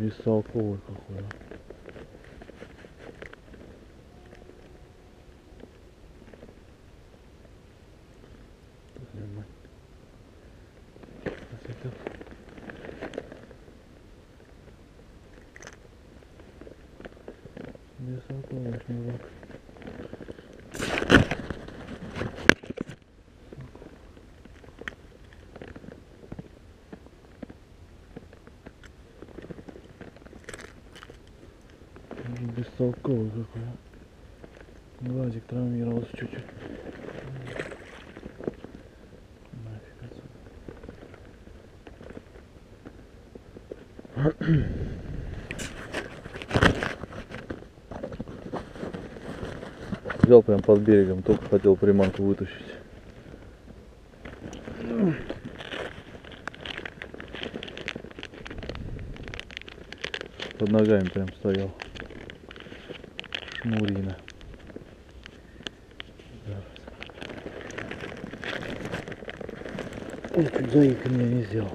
Бестолковый какой. Бестолковый шнурок. Бестолковый какой. Глазик травмировался чуть-чуть. Взял прям под берегом, только хотел приманку вытащить. Под ногами прям стоял. Шмурина. Ой, чуть заика меня не сделал.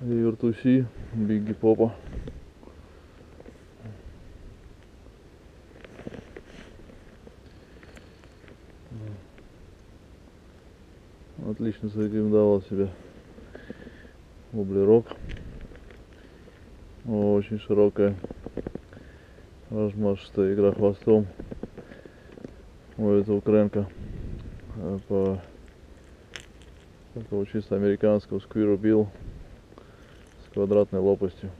Вертуси, Бигги Попа. Отлично зарекомендовал себя Ублерок. Очень широкая, размашистая игра хвостом у этого кренка э, по такого чисто американского сквиру бил с квадратной лопастью.